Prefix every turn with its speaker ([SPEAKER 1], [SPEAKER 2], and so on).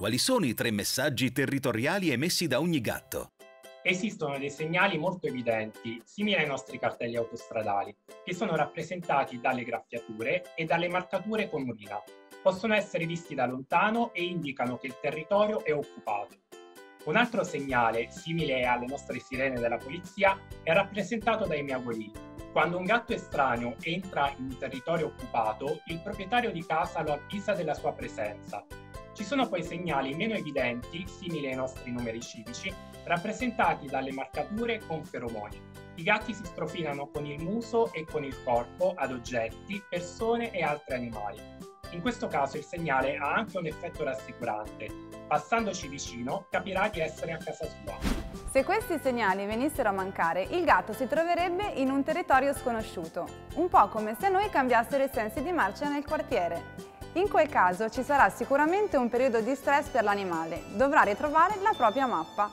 [SPEAKER 1] Quali sono i tre messaggi territoriali emessi da ogni gatto?
[SPEAKER 2] Esistono dei segnali molto evidenti, simili ai nostri cartelli autostradali, che sono rappresentati dalle graffiature e dalle marcature con urina. Possono essere visti da lontano e indicano che il territorio è occupato. Un altro segnale, simile alle nostre sirene della polizia, è rappresentato dai miagolini. Quando un gatto estraneo entra in un territorio occupato, il proprietario di casa lo avvisa della sua presenza. Ci sono poi segnali meno evidenti, simili ai nostri numeri civici, rappresentati dalle marcature con feromoni. I gatti si strofinano con il muso e con il corpo ad oggetti, persone e altri animali. In questo caso il segnale ha anche un effetto rassicurante. Passandoci vicino capirà di essere a casa sua.
[SPEAKER 3] Se questi segnali venissero a mancare, il gatto si troverebbe in un territorio sconosciuto, un po' come se noi cambiassero i sensi di marcia nel quartiere. In quel caso ci sarà sicuramente un periodo di stress per l'animale, dovrà ritrovare la propria mappa.